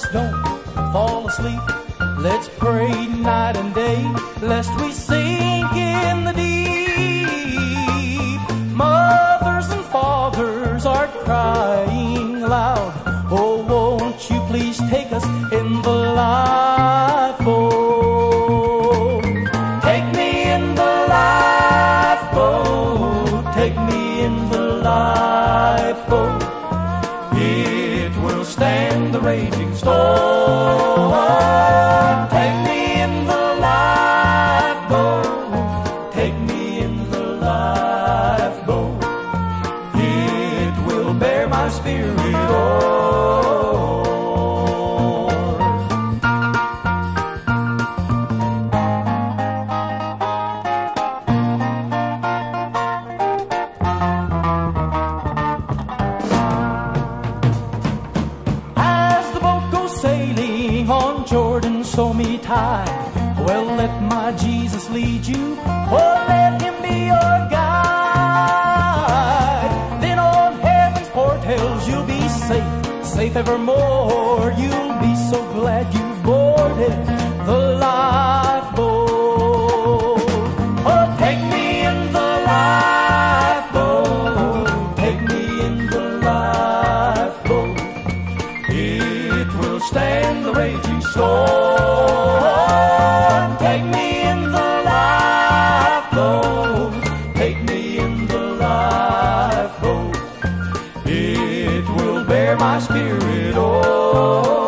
let's don't fall asleep. Let's pray night and day, lest we sink in the deep. Mothers and fathers are crying loud. Oh, won't you please take us in the lifeboat? Oh? Take me in the lifeboat. Oh. Take me in the lifeboat. Oh. It will stand the raging storm. Take me in the lifeboat. Take me in the lifeboat. It will bear my spirit o'er. Jordan, so me tide. Well, let my Jesus lead you, or let him be your guide. Then on heaven's portals you'll be safe, safe evermore. You'll be so glad you've boarded the lifeboat. Oh, take me in the lifeboat. Take me in the lifeboat. It will stand the raging storm. Take me in the lifeboat. Take me in the lifeboat. It will bear my spirit oh.